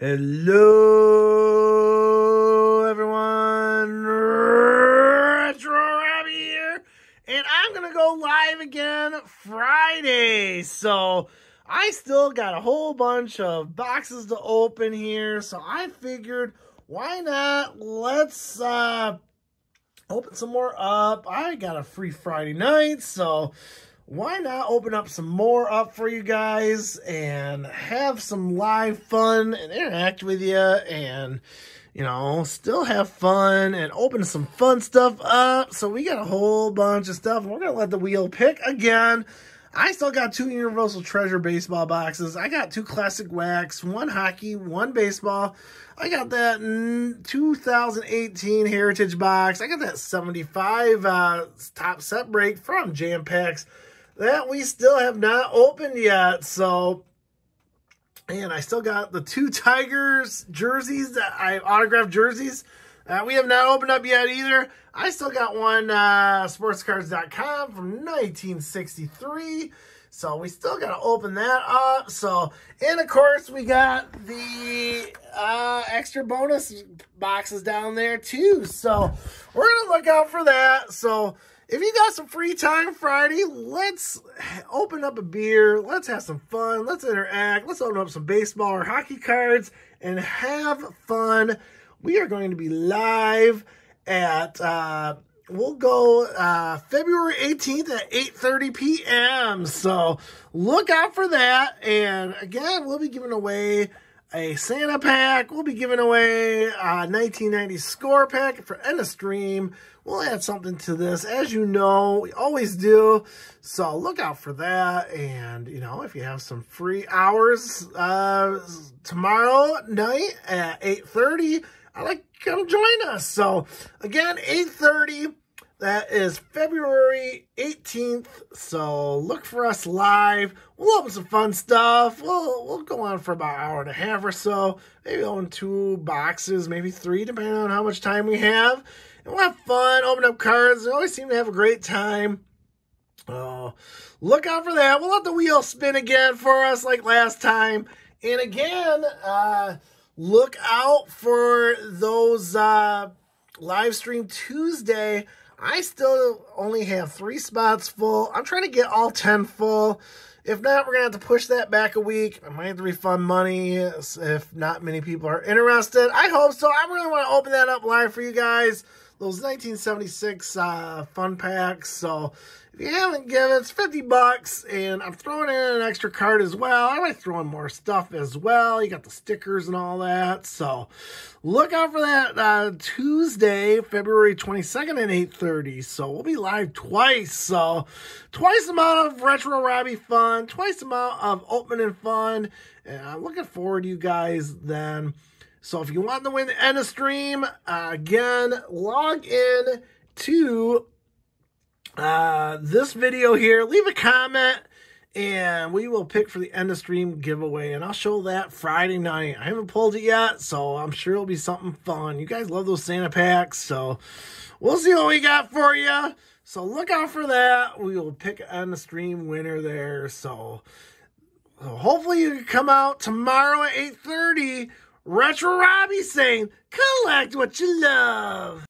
Hello, everyone. Retro Robbie here. And I'm to go live again Friday. So I still got a whole bunch of boxes to open here. So I figured, why not? Let's uh, open some more up. I got a free Friday night. So why not open up some more up for you guys and have some live fun and interact with you and you know still have fun and open some fun stuff up so we got a whole bunch of stuff we're gonna let the wheel pick again I still got two Universal Treasure baseball boxes. I got two classic wax, one hockey, one baseball. I got that 2018 Heritage box. I got that 75 uh, Topps set break from Jampacks that we still have not opened yet. So, and I still got the two Tigers jerseys that I autographed jerseys. Uh, we have not opened up yet either. I still got one uh, sportscards.com from 1963. So we still got to open that up. So, and of course, we got the uh, extra bonus boxes down there too. So we're going to look out for that. So if you got some free time Friday, let's open up a beer. Let's have some fun. Let's interact. Let's open up some baseball or hockey cards and have fun. We are going to be live at, uh, we'll go uh, February 18th at 8.30 p.m. So look out for that. And again, we'll be giving away a Santa pack. We'll be giving away a 1990 score pack for end of stream. We'll add something to this. As you know, we always do. So look out for that. And, you know, if you have some free hours uh, tomorrow night at 8.30, I'd like to come join us. So, again, 8.30 that is February 18th, so look for us live. We'll open some fun stuff. We'll, we'll go on for about an hour and a half or so. Maybe open two boxes, maybe three, depending on how much time we have. And we'll have fun, open up cards. We always seem to have a great time. Oh, look out for that. We'll let the wheel spin again for us like last time. And again, uh, look out for those uh, live stream Tuesday I still only have three spots full. I'm trying to get all 10 full. If not, we're going to have to push that back a week. I might have to refund money if not many people are interested. I hope so. I really want to open that up live for you guys. Those 1976 uh, fun packs. So if you haven't given, it's 50 bucks, and I'm throwing in an extra card as well. I might throw in more stuff as well. You got the stickers and all that. So look out for that uh, Tuesday, February 22nd at 8.30. So we'll be live twice. So twice the amount of Retro Robbie fun, twice the amount of opening fun. And I'm looking forward to you guys then. So if you want to win end of stream, uh, again, log in to uh, this video here. Leave a comment and we will pick for the end of stream giveaway and I'll show that Friday night. I haven't pulled it yet, so I'm sure it'll be something fun. You guys love those Santa packs, so we'll see what we got for you. So look out for that. We will pick an the stream winner there. So, so hopefully you can come out tomorrow at 8.30. Retro Robbie saying, collect what you love.